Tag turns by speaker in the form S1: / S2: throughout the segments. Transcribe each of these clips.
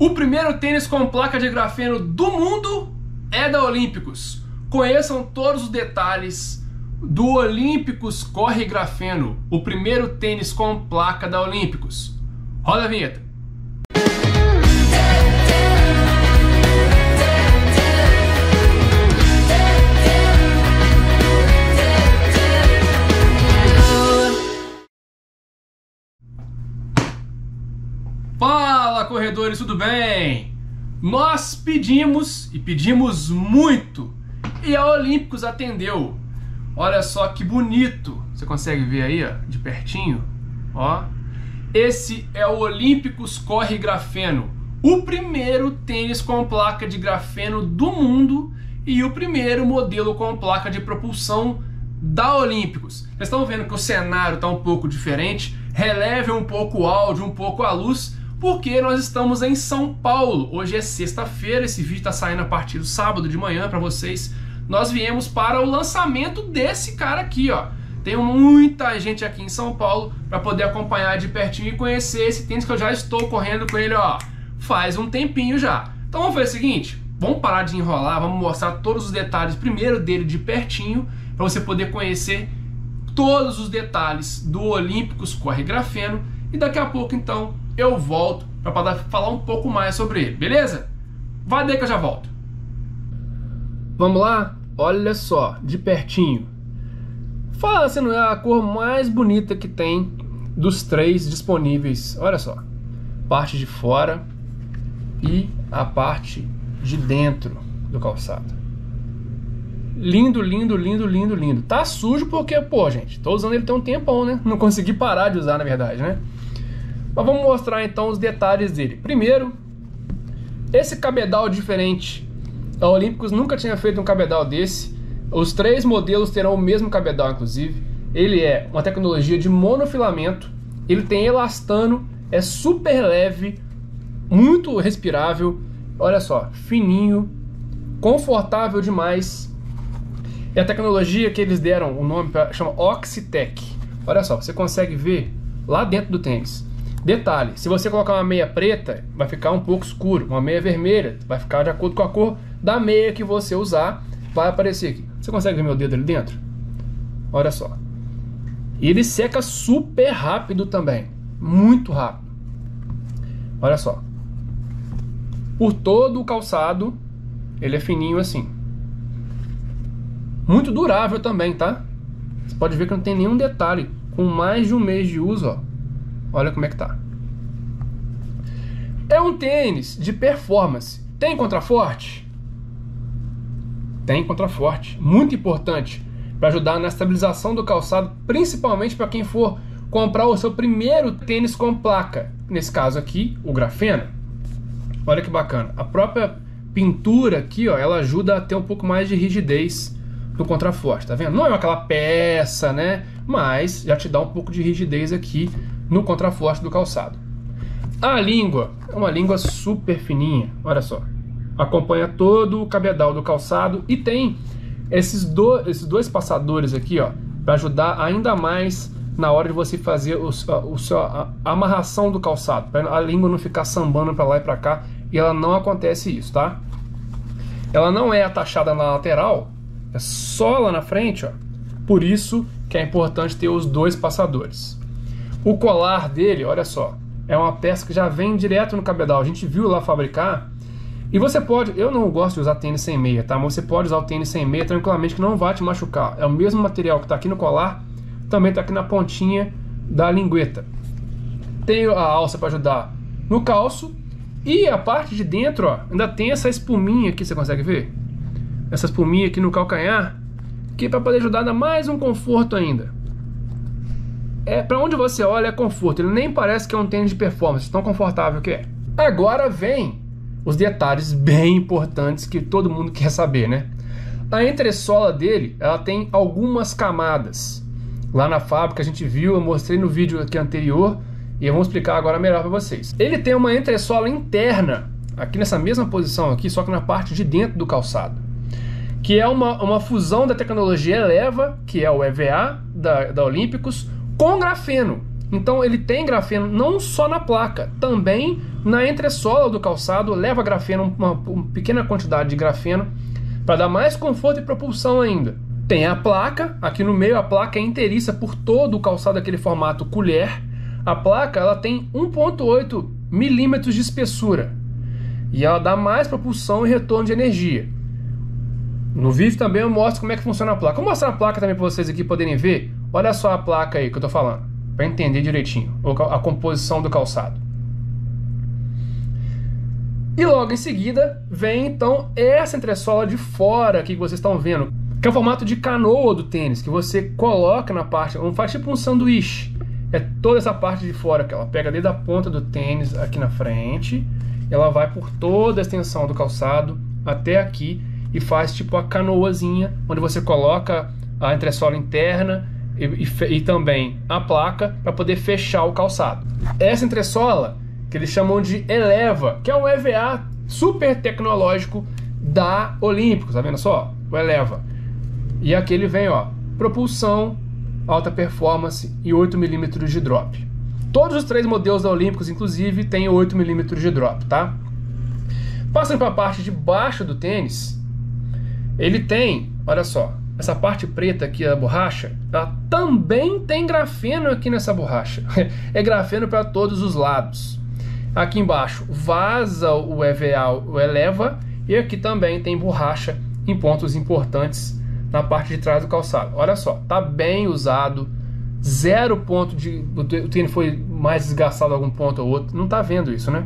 S1: O primeiro tênis com placa de grafeno do mundo é da Olímpicos. Conheçam todos os detalhes do Olímpicos Corre Grafeno, o primeiro tênis com placa da Olímpicos. Roda a vinheta. Fala corredores, tudo bem? Nós pedimos e pedimos muito e a Olímpicos atendeu. Olha só que bonito. Você consegue ver aí, ó, de pertinho? Ó. Esse é o Olímpicos Corre Grafeno, o primeiro tênis com placa de grafeno do mundo e o primeiro modelo com placa de propulsão da Olímpicos. Vocês estão vendo que o cenário está um pouco diferente, releve um pouco o áudio, um pouco a luz, porque nós estamos em São Paulo. Hoje é sexta-feira, esse vídeo está saindo a partir do sábado de manhã para vocês. Nós viemos para o lançamento desse cara aqui, ó. Tem muita gente aqui em São Paulo para poder acompanhar de pertinho e conhecer esse tênis que eu já estou correndo com ele, ó, faz um tempinho já. Então vamos fazer o seguinte, vamos parar de enrolar, vamos mostrar todos os detalhes primeiro dele de pertinho para você poder conhecer todos os detalhes do Olímpicos Corre Grafeno e daqui a pouco então eu volto para falar um pouco mais sobre ele, beleza? Vai daí que eu já volto. Vamos lá? Olha só, de pertinho. Fala se não é a cor mais bonita que tem dos três disponíveis. Olha só. Parte de fora e a parte de dentro do calçado. Lindo, lindo, lindo, lindo, lindo. Tá sujo porque, pô, gente, tô usando ele tem um tempão, né? Não consegui parar de usar, na verdade, né? Mas vamos mostrar então os detalhes dele. Primeiro, esse cabedal diferente. A Olímpicos nunca tinha feito um cabedal desse. Os três modelos terão o mesmo cabedal, inclusive. Ele é uma tecnologia de monofilamento. Ele tem elastano, é super leve, muito respirável. Olha só, fininho, confortável demais. E a tecnologia que eles deram o nome pra, chama Oxitec. Olha só, você consegue ver lá dentro do tênis. Detalhe, se você colocar uma meia preta, vai ficar um pouco escuro. Uma meia vermelha, vai ficar de acordo com a cor da meia que você usar, vai aparecer aqui. Você consegue ver meu dedo ali dentro? Olha só. E ele seca super rápido também. Muito rápido. Olha só. Por todo o calçado, ele é fininho assim. Muito durável também, tá? Você pode ver que não tem nenhum detalhe. Com mais de um mês de uso, ó, Olha como é que tá. É um tênis de performance. Tem contraforte? Tem contraforte. Muito importante para ajudar na estabilização do calçado, principalmente para quem for comprar o seu primeiro tênis com placa. Nesse caso aqui, o grafeno. Olha que bacana. A própria pintura aqui, ó, ela ajuda a ter um pouco mais de rigidez no contraforte, tá vendo? Não é aquela peça, né? Mas já te dá um pouco de rigidez aqui no contraforte do calçado. A língua é uma língua super fininha, olha só. Acompanha todo o cabedal do calçado e tem esses, do, esses dois passadores aqui, ó, para ajudar ainda mais na hora de você fazer o, o, a, a amarração do calçado, para a língua não ficar sambando para lá e para cá, e ela não acontece isso, tá? Ela não é atachada na lateral, é só lá na frente, ó. Por isso que é importante ter os dois passadores. O colar dele, olha só, é uma peça que já vem direto no cabedal. A gente viu lá fabricar. E você pode, eu não gosto de usar tênis sem meia, tá? Mas você pode usar o tênis sem meia tranquilamente que não vai te machucar. É o mesmo material que está aqui no colar, também está aqui na pontinha da lingueta. Tem a alça para ajudar no calço e a parte de dentro, ó, ainda tem essa espuminha aqui, você consegue ver? Essa espuminha aqui no calcanhar, que é para poder ajudar a dar mais um conforto ainda é para onde você olha é conforto. Ele nem parece que é um tênis de performance, tão confortável que é. Agora vem os detalhes bem importantes que todo mundo quer saber, né? A entressola dele, ela tem algumas camadas. Lá na fábrica a gente viu, eu mostrei no vídeo aqui anterior e eu vou explicar agora melhor para vocês. Ele tem uma entressola interna, aqui nessa mesma posição aqui, só que na parte de dentro do calçado. Que é uma, uma fusão da tecnologia Eleva, que é o EVA da, da Olímpicos, com grafeno. Então ele tem grafeno não só na placa, também na entressola do calçado, leva grafeno, uma, uma pequena quantidade de grafeno, para dar mais conforto e propulsão ainda. Tem a placa, aqui no meio a placa é inteiriça por todo o calçado aquele formato colher. A placa ela tem 1.8 milímetros de espessura e ela dá mais propulsão e retorno de energia. No vídeo também eu mostro como é que funciona a placa. Vou mostrar a placa também para vocês aqui poderem ver. Olha só a placa aí que eu estou falando, para entender direitinho a composição do calçado. E logo em seguida vem então essa entressola de fora que vocês estão vendo, que é o formato de canoa do tênis, que você coloca na parte, faz tipo um sanduíche. É toda essa parte de fora que ela pega desde a ponta do tênis aqui na frente, ela vai por toda a extensão do calçado até aqui e faz tipo a canoazinha, onde você coloca a entressola interna e, e, e também a placa para poder fechar o calçado. Essa entressola que eles chamam de Eleva, que é um EVA super tecnológico da Olímpicos, tá vendo só? O Eleva. E aqui ele vem, ó, propulsão, alta performance e 8mm de drop. Todos os três modelos da Olímpicos, inclusive, têm 8mm de drop, tá? Passando para a parte de baixo do tênis, ele tem, olha só, essa parte preta aqui, a borracha, ela também tem grafeno aqui nessa borracha. é grafeno para todos os lados. Aqui embaixo vaza o EVA, o eleva, e aqui também tem borracha em pontos importantes na parte de trás do calçado. Olha só, tá bem usado, zero ponto de o tênis foi mais desgastado algum ponto ou outro, não tá vendo isso, né?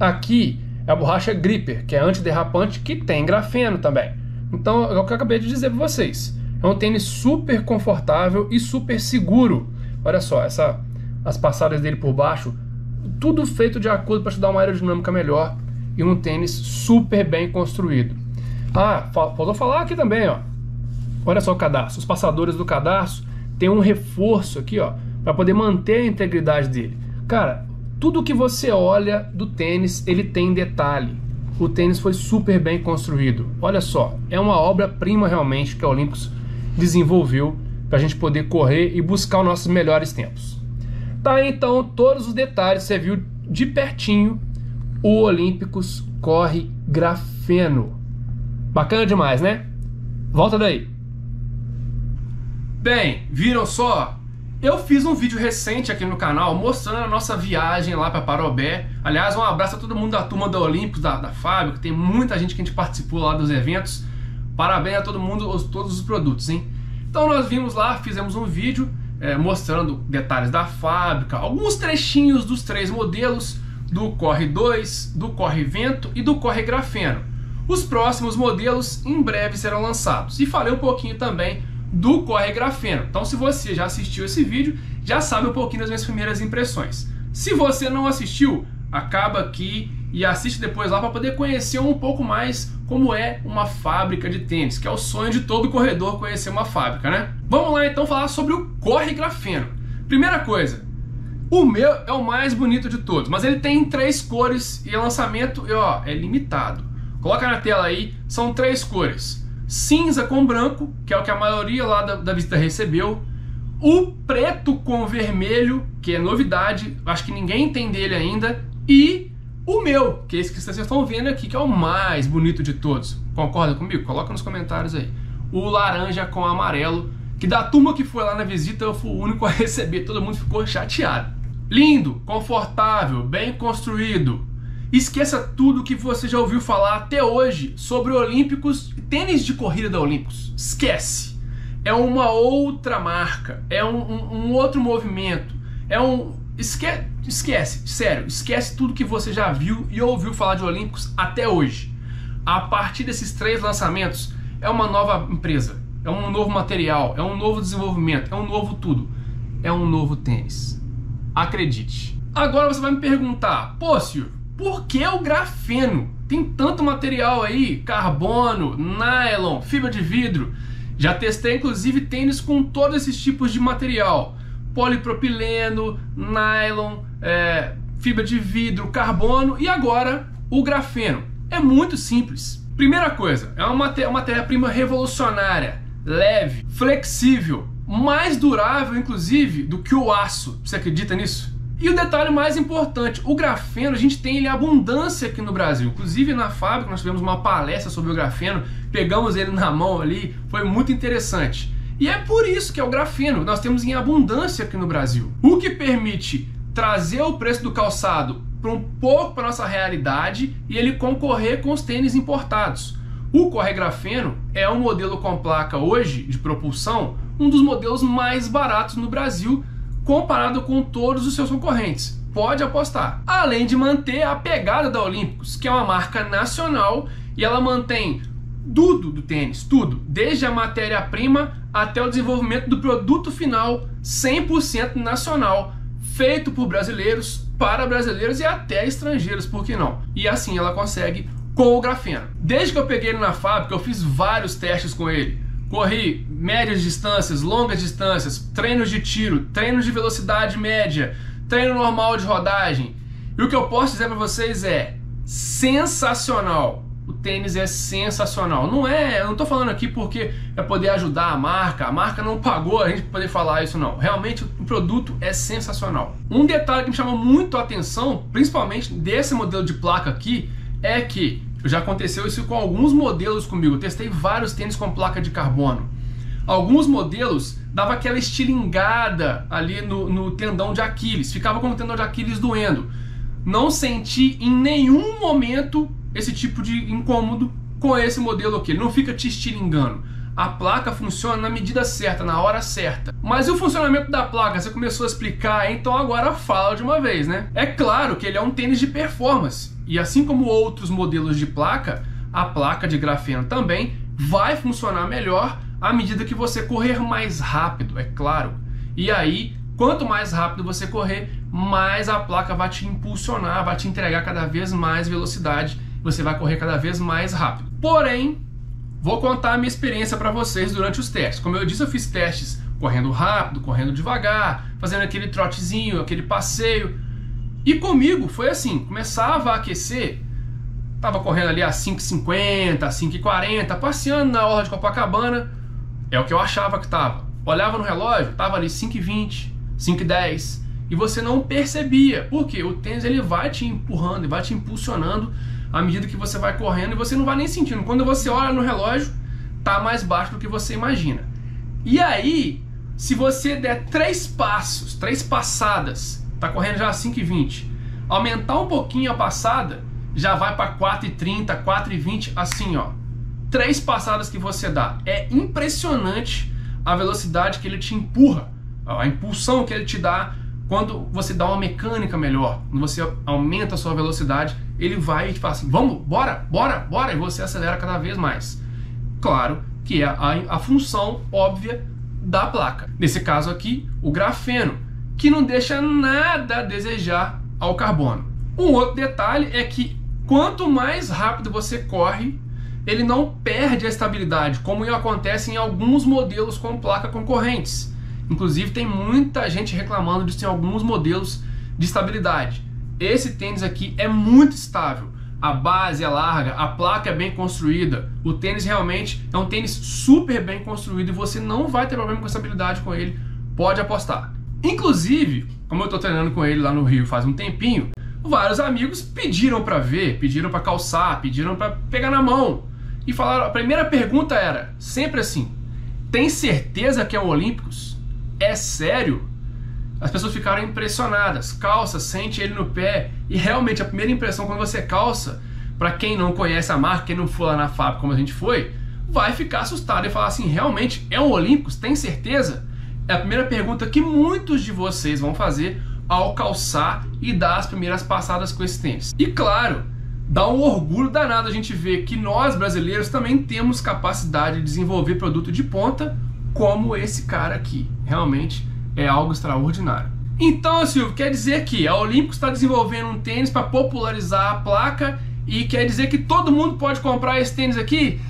S1: Aqui é a borracha gripper, que é antiderrapante, que tem grafeno também. Então, é o que eu acabei de dizer para vocês. É um tênis super confortável e super seguro. Olha só, essa, as passadas dele por baixo tudo feito de acordo para te dar uma aerodinâmica melhor e um tênis super bem construído. Ah, faltou falar aqui também, ó. Olha só o cadarço. Os passadores do cadarço tem um reforço aqui, ó, para poder manter a integridade dele. Cara, tudo que você olha do tênis, ele tem detalhe. O tênis foi super bem construído. Olha só, é uma obra-prima realmente que a Olympus desenvolveu para a gente poder correr e buscar os nossos melhores tempos. Tá então todos os detalhes, você viu de pertinho o Olímpicos corre grafeno. Bacana demais, né? Volta daí. Bem, viram só? Eu fiz um vídeo recente aqui no canal mostrando a nossa viagem lá para Parobé. Aliás, um abraço a todo mundo da turma da Olímpicos, da, da Fábio, tem muita gente que a gente participou lá dos eventos. Parabéns a todo mundo, os, todos os produtos, hein? Então nós vimos lá, fizemos um vídeo é, mostrando detalhes da fábrica, alguns trechinhos dos três modelos do Corre 2, do Corre Vento e do Corre Grafeno. Os próximos modelos em breve serão lançados. E falei um pouquinho também do Corre Grafeno. Então, se você já assistiu esse vídeo, já sabe um pouquinho das minhas primeiras impressões. Se você não assistiu, acaba aqui e assiste depois lá para poder conhecer um pouco mais como é uma fábrica de tênis, que é o sonho de todo corredor conhecer uma fábrica, né? Vamos lá então falar sobre o corre grafeno. Primeira coisa, o meu é o mais bonito de todos, mas ele tem três cores e lançamento ó, é limitado. Coloca na tela aí, são três cores. Cinza com branco, que é o que a maioria lá da, da visita recebeu. O preto com vermelho, que é novidade, acho que ninguém tem dele ainda. E o meu, que é esse que vocês estão vendo aqui, que é o mais bonito de todos. Concorda comigo? Coloca nos comentários aí. O laranja com amarelo, que da turma que foi lá na visita eu fui o único a receber, todo mundo ficou chateado. Lindo, confortável, bem construído. Esqueça tudo que você já ouviu falar até hoje sobre Olímpicos e tênis de corrida da Olímpicos. Esquece. É uma outra marca, é um, um, um outro movimento, é um, Esque esquece, sério, esquece tudo que você já viu e ouviu falar de Olímpicos até hoje. A partir desses três lançamentos, é uma nova empresa, é um novo material, é um novo desenvolvimento, é um novo tudo. É um novo tênis. Acredite. Agora você vai me perguntar, pô, Silvio, por que o grafeno? Tem tanto material aí, carbono, nylon, fibra de vidro. Já testei inclusive tênis com todos esses tipos de material polipropileno, nylon, é, fibra de vidro, carbono e agora o grafeno. É muito simples. Primeira coisa, é uma matéria-prima revolucionária, leve, flexível, mais durável, inclusive, do que o aço. Você acredita nisso? E o detalhe mais importante, o grafeno, a gente tem ele abundância aqui no Brasil. Inclusive na fábrica nós tivemos uma palestra sobre o grafeno, pegamos ele na mão ali, foi muito interessante. E é por isso que é o grafeno, nós temos em abundância aqui no Brasil. O que permite trazer o preço do calçado para um pouco para nossa realidade e ele concorrer com os tênis importados. O Corregrafeno é um modelo com placa hoje de propulsão, um dos modelos mais baratos no Brasil comparado com todos os seus concorrentes. Pode apostar. Além de manter a pegada da Olímpicos, que é uma marca nacional e ela mantém tudo do tênis, tudo, desde a matéria-prima até o desenvolvimento do produto final 100% nacional, feito por brasileiros, para brasileiros e até estrangeiros, por que não? E assim ela consegue com o grafeno. Desde que eu peguei ele na fábrica, eu fiz vários testes com ele. Corri médias distâncias, longas distâncias, treinos de tiro, treinos de velocidade média, treino normal de rodagem. E o que eu posso dizer para vocês é sensacional. O tênis é sensacional. Não é, eu não estou falando aqui porque é poder ajudar a marca. A marca não pagou a gente para poder falar isso não. Realmente o produto é sensacional. Um detalhe que me chamou muito a atenção, principalmente desse modelo de placa aqui, é que já aconteceu isso com alguns modelos comigo. Eu testei vários tênis com placa de carbono. Alguns modelos dava aquela estilingada ali no, no tendão de Aquiles, ficava com o tendão de Aquiles doendo. Não senti em nenhum momento esse tipo de incômodo com esse modelo aqui. Ele não fica te estilingando. A placa funciona na medida certa, na hora certa. Mas e o funcionamento da placa? Você começou a explicar, então agora fala de uma vez, né? É claro que ele é um tênis de performance. E assim como outros modelos de placa, a placa de grafeno também vai funcionar melhor à medida que você correr mais rápido, é claro. E aí, quanto mais rápido você correr, mais a placa vai te impulsionar, vai te entregar cada vez mais velocidade, você vai correr cada vez mais rápido. Porém, vou contar a minha experiência para vocês durante os testes. Como eu disse, eu fiz testes correndo rápido, correndo devagar, fazendo aquele trotezinho, aquele passeio. E comigo foi assim, começava a aquecer, tava correndo ali a 5,50, 5,40, passeando na orla de Copacabana, é o que eu achava que tava. Olhava no relógio, tava ali 5,20, 5,10, e você não percebia, porque o tênis ele vai te empurrando e vai te impulsionando à medida que você vai correndo e você não vai nem sentindo. Quando você olha no relógio, tá mais baixo do que você imagina. E aí, se você der três passos, três passadas tá correndo já a 5,20. Aumentar um pouquinho a passada, já vai para 4,30, 4,20, assim ó. Três passadas que você dá. É impressionante a velocidade que ele te empurra, a impulsão que ele te dá quando você dá uma mecânica melhor, quando você aumenta a sua velocidade, ele vai e te fala assim, vamos, bora, bora, bora, e você acelera cada vez mais. Claro que é a, a função óbvia da placa. Nesse caso aqui, o grafeno que não deixa nada a desejar ao carbono. Um outro detalhe é que quanto mais rápido você corre, ele não perde a estabilidade, como acontece em alguns modelos com placa concorrentes. Inclusive tem muita gente reclamando disso em alguns modelos de estabilidade. Esse tênis aqui é muito estável. A base é larga, a placa é bem construída. O tênis realmente é um tênis super bem construído e você não vai ter problema com estabilidade com ele. Pode apostar. Inclusive, como eu estou treinando com ele lá no Rio faz um tempinho, vários amigos pediram para ver, pediram para calçar, pediram para pegar na mão. E falaram, a primeira pergunta era, sempre assim: "Tem certeza que é o Olímpicos? É sério?" As pessoas ficaram impressionadas. Calça, sente ele no pé. E realmente a primeira impressão quando você calça, para quem não conhece a marca, quem não for lá na fábrica como a gente foi, vai ficar assustado e falar assim: "Realmente é o Olímpicos? Tem certeza?" É a primeira pergunta que muitos de vocês vão fazer ao calçar e dar as primeiras passadas com esse tênis. E claro, dá um orgulho danado a gente ver que nós brasileiros também temos capacidade de desenvolver produto de ponta como esse cara aqui. Realmente é algo extraordinário. Então, Silvio, quer dizer que a Olímpicos está desenvolvendo um tênis para popularizar a placa e quer dizer que todo mundo pode comprar esse tênis aqui?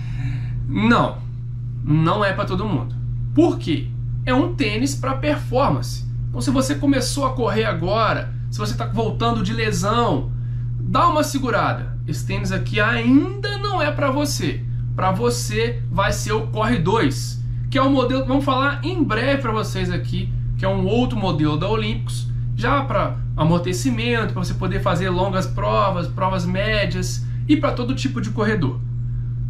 S1: Não, não é para todo mundo. Por quê? É um tênis para performance. Então, se você começou a correr agora, se você está voltando de lesão, dá uma segurada. Esse tênis aqui ainda não é para você. Para você vai ser o Corre 2, que é um modelo que vamos falar em breve para vocês aqui, que é um outro modelo da Olímpicos, já para amortecimento, para você poder fazer longas provas, provas médias e para todo tipo de corredor.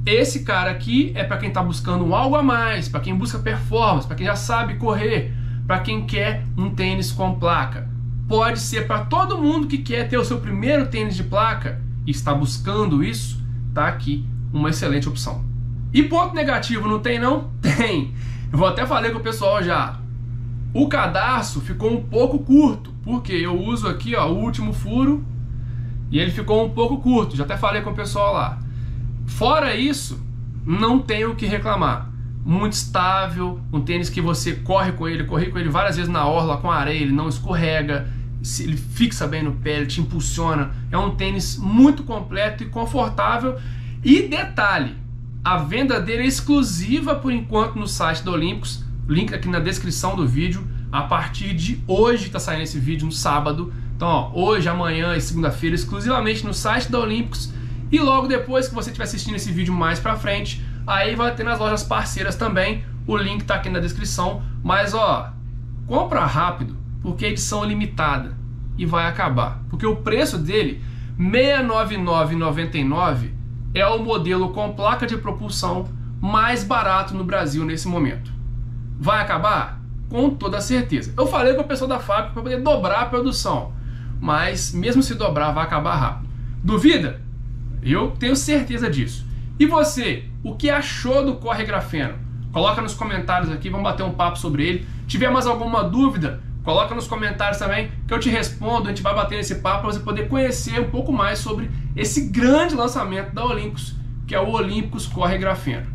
S1: Esse cara aqui é para quem está buscando algo a mais, para quem busca performance, para quem já sabe correr, para quem quer um tênis com placa. Pode ser para todo mundo que quer ter o seu primeiro tênis de placa e está buscando isso, tá aqui uma excelente opção. E ponto negativo não tem não? Tem. Eu vou até falei com o pessoal já. O cadarço ficou um pouco curto, porque eu uso aqui ó, o último furo e ele ficou um pouco curto. Já até falei com o pessoal lá. Fora isso, não tenho o que reclamar. Muito estável, um tênis que você corre com ele, corri com ele várias vezes na orla com areia, ele não escorrega, ele fixa bem no pé, ele te impulsiona. É um tênis muito completo e confortável. E detalhe, a venda dele é exclusiva por enquanto no site da Olímpicos. Link aqui na descrição do vídeo. A partir de hoje está saindo esse vídeo no sábado. Então, ó, hoje, amanhã e segunda-feira, exclusivamente no site da Olímpicos e logo depois que você estiver assistindo esse vídeo mais pra frente, aí vai ter nas lojas parceiras também. O link tá aqui na descrição. Mas ó, compra rápido, porque é edição limitada e vai acabar. Porque o preço dele, R$ 699,99, é o modelo com placa de propulsão mais barato no Brasil nesse momento. Vai acabar? Com toda certeza. Eu falei com a pessoa da fábrica para poder dobrar a produção, mas mesmo se dobrar, vai acabar rápido. Duvida? Eu tenho certeza disso. E você, o que achou do Corre Grafeno? Coloca nos comentários aqui, vamos bater um papo sobre ele. Tiver mais alguma dúvida, coloca nos comentários também que eu te respondo, a gente vai bater esse papo para você poder conhecer um pouco mais sobre esse grande lançamento da Olympus, que é o Olympus Corre Grafeno.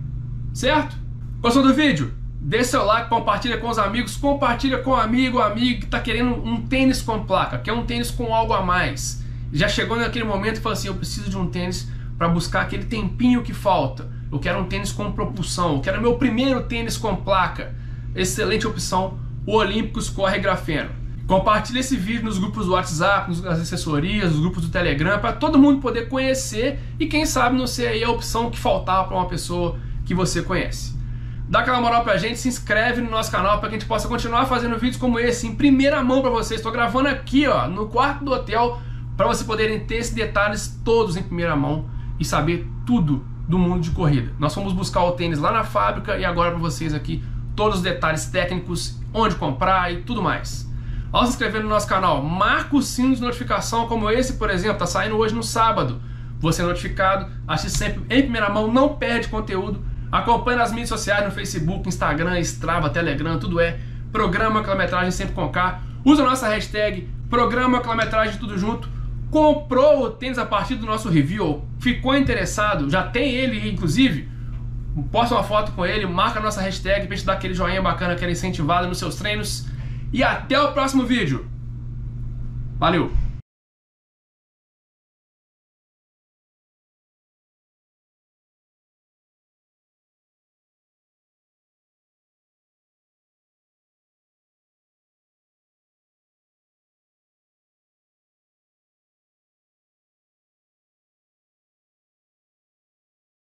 S1: Certo? Gostou do vídeo? Deixe seu like, compartilha com os amigos, compartilha com o amigo, amigo que está querendo um tênis com placa, que é um tênis com algo a mais já chegou naquele momento e falou assim: eu preciso de um tênis para buscar aquele tempinho que falta. Eu quero um tênis com propulsão, eu quero meu primeiro tênis com placa. Excelente opção, o Olímpicos Corre Grafeno. Compartilhe esse vídeo nos grupos do WhatsApp, nas assessorias, nos grupos do Telegram, para todo mundo poder conhecer e quem sabe não ser aí a opção que faltava para uma pessoa que você conhece. Dá aquela moral pra gente, se inscreve no nosso canal para que a gente possa continuar fazendo vídeos como esse em primeira mão para vocês. Estou gravando aqui, ó, no quarto do hotel para você poderem ter esses detalhes todos em primeira mão e saber tudo do mundo de corrida. Nós fomos buscar o tênis lá na fábrica e agora para vocês aqui todos os detalhes técnicos, onde comprar e tudo mais. Ao se inscrever no nosso canal, marca o sino de notificação, como esse, por exemplo, está saindo hoje no sábado. Você é notificado, assiste sempre em primeira mão, não perde conteúdo. Acompanhe nas mídias sociais, no Facebook, Instagram, Strava, Telegram, tudo é. Programa Quilometragem sempre com K. Usa a nossa hashtag Programa Quilometragem tudo junto comprou o tênis a partir do nosso review, ficou interessado, já tem ele inclusive, posta uma foto com ele, marca a nossa hashtag pra gente dar aquele joinha bacana, aquela incentivada nos seus treinos. E até o próximo vídeo. Valeu!